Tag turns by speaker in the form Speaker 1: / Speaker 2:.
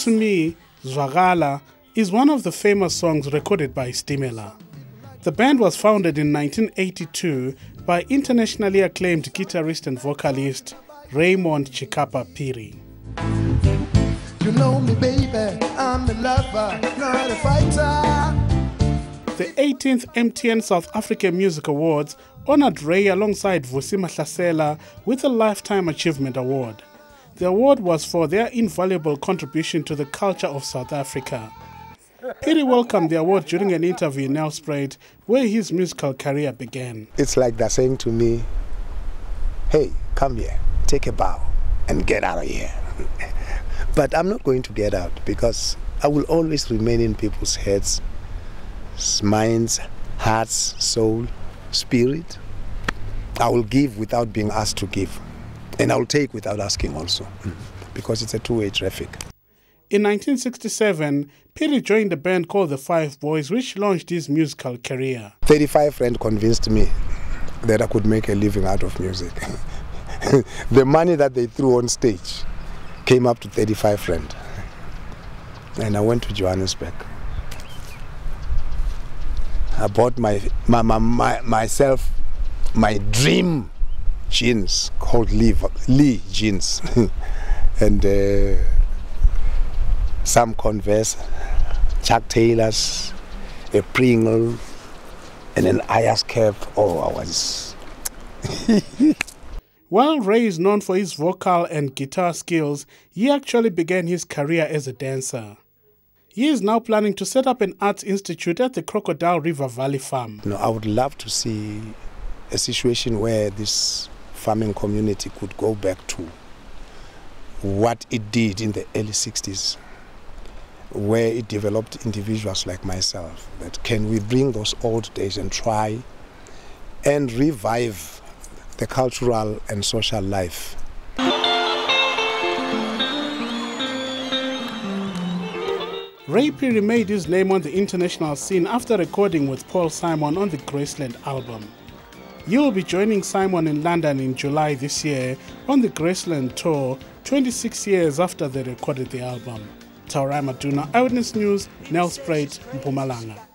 Speaker 1: to Me, Zwagala, is one of the famous songs recorded by Stimela. The band was founded in 1982 by internationally acclaimed guitarist and vocalist Raymond Chikapa Phiri.
Speaker 2: You know me, baby, I'm the lover, not a fighter.
Speaker 1: The 18th MTN South African Music Awards honored Ray alongside Vusi Mahlasela with a Lifetime Achievement Award. The award was for their invaluable contribution to the culture of South Africa. Phiri welcomed the award during an interview in Nelspruit, where his musical career began.
Speaker 3: It's like they're saying to me, hey, come here, take a bow, and get out of here. but I'm not going to get out because I will always remain in people's heads, minds, hearts, soul, spirit. I will give without being asked to give. And I will take without asking also, because it's a two way traffic.
Speaker 1: In 1967, Phiri joined a band called the Five Boys, which launched his musical career.
Speaker 3: 35 friends convinced me that I could make a living out of music. the money that they threw on stage came up to 35 friends. And I went to Johannesburg. I bought my, my, my, my myself my dream jeans called Lee, Lee jeans and uh, some Converse, Chuck Taylors, a Pringle, and an Ayers cap. Oh, I was.
Speaker 1: While Ray is known for his vocal and guitar skills, he actually began his career as a dancer. He is now planning to set up an arts institute at the Crocodile River Valley Farm.
Speaker 3: No, I would love to see a situation where this farming community could go back to what it did in the early 60s, where it developed individuals like myself. That can we bring those old days and try and revive the cultural and social life
Speaker 1: Ray Phiri made his name on the international scene after recording with Paul Simon on the Graceland album. You'll be joining Simon in London in July this year on the Graceland tour, 26 years after they recorded the album. Taurai Maduna, Eyewitness News, Nelspruit, Mpumalanga.